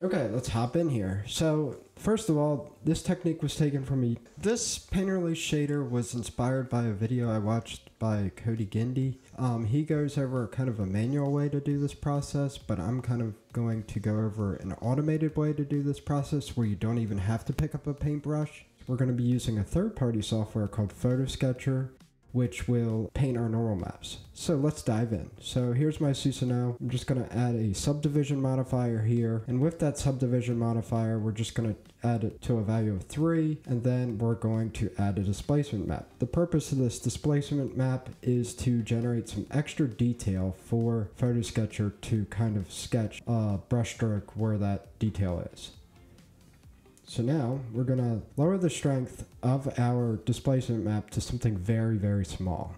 Okay, let's hop in here. So, first of all, this technique was taken from me. This painterly shader was inspired by a video I watched by Cody Grindy. Um, he goes over kind of a manual way to do this process, but I'm kind of going to go over an automated way to do this process where you don't even have to pick up a paintbrush. We're going to be using a third-party software called FotoSketcher which will paint our normal maps. So let's dive in. So here's my Suzanne. I'm just going to add a subdivision modifier here. And with that subdivision modifier, we're just going to add it to a value of 3. And then we're going to add a displacement map. The purpose of this displacement map is to generate some extra detail for FotoSketcher to kind of sketch a brushstroke where that detail is. So now we're going to lower the strength of our displacement map to something very, very small.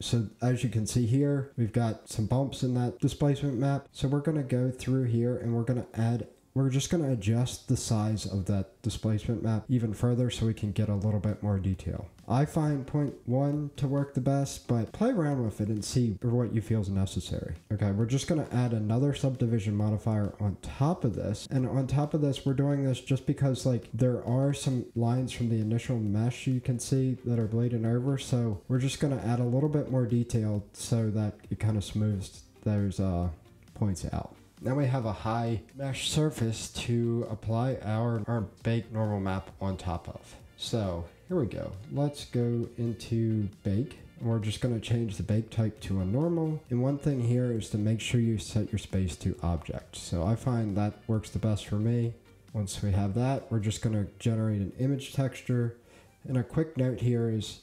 So as you can see here, we've got some bumps in that displacement map. So we're going to go through here and we're going to add we're just going to adjust the size of that displacement map even further so we can get a little bit more detail. I find 0.1 to work the best, but play around with it and see what you feel is necessary. Okay, we're just going to add another subdivision modifier on top of this. And on top of this, we're doing this just because like there are some lines from the initial mesh you can see that are bleeding over. So we're just going to add a little bit more detail so that it kind of smooths those uh, points out. Now we have a high mesh surface to apply our, our bake normal map on top of. So here we go. Let's go into bake. We're just going to change the bake type to a normal. And one thing here is to make sure you set your space to object. So I find that works the best for me. Once we have that, we're just going to generate an image texture. And a quick note here is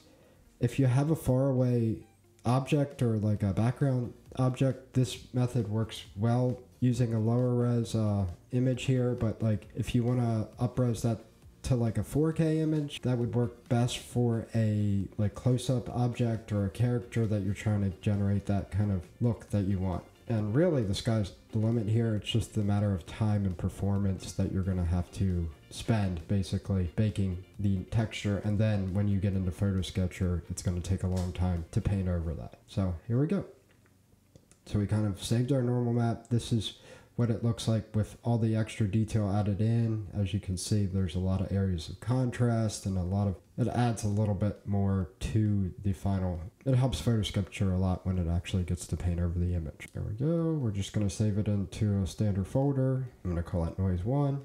if you have a faraway object or like a background object, this method works well using a lower res uh, image here, but like if you want to upres that to like a 4K image, that would work best for a like close-up object or a character that you're trying to generate that kind of look that you want. And really the sky's the limit here. It's just a matter of time and performance that you're going to have to spend basically baking the texture. And then when you get into FotoSketcher, it's going to take a long time to paint over that. So here we go. So we kind of saved our normal map. This is what it looks like with all the extra detail added in. As you can see, there's a lot of areas of contrast and a lot of, it adds a little bit more to the final. It helps FotoSketcher a lot when it actually gets to paint over the image. There we go. We're just going to save it into a standard folder. I'm going to call it noise one.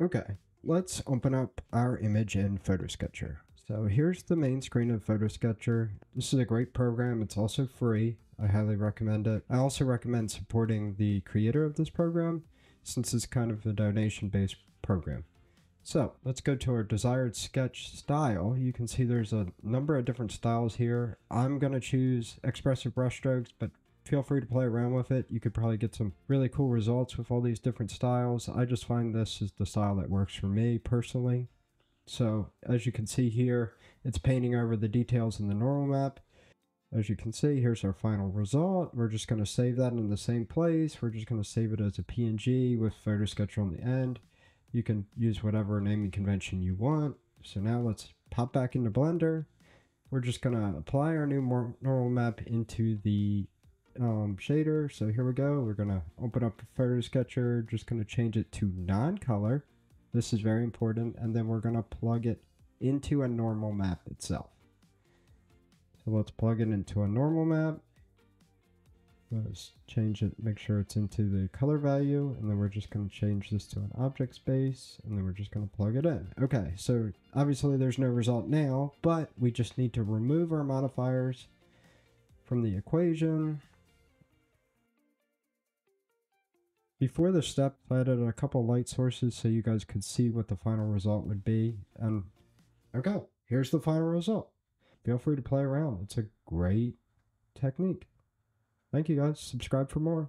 Okay, let's open up our image in FotoSketcher. So here's the main screen of FotoSketcher. This is a great program. It's also free. I highly recommend it. I also recommend supporting the creator of this program since it's kind of a donation-based program. So let's go to our desired sketch style. You can see there's a number of different styles here. I'm going to choose expressive brushstrokes, but feel free to play around with it. You could probably get some really cool results with all these different styles. I just find this is the style that works for me personally. So as you can see here, it's painting over the details in the normal map. As you can see, here's our final result. We're just going to save that in the same place. We're just going to save it as a PNG with FotoSketcher on the end. You can use whatever naming convention you want. So now let's pop back into Blender. We're just going to apply our new normal map into the um, shader. So here we go. We're going to open up the photo sketcher. just going to change it to non-color. This is very important. And then we're going to plug it into a normal map itself. So let's plug it into a normal map. Let's change it, make sure it's into the color value, and then we're just going to change this to an object space, and then we're just going to plug it in. Okay, so obviously there's no result now, but we just need to remove our modifiers from the equation. Before the step, I added a couple light sources so you guys could see what the final result would be. And okay, here's the final result. Feel free to play around. It's a great technique. Thank you guys. Subscribe for more.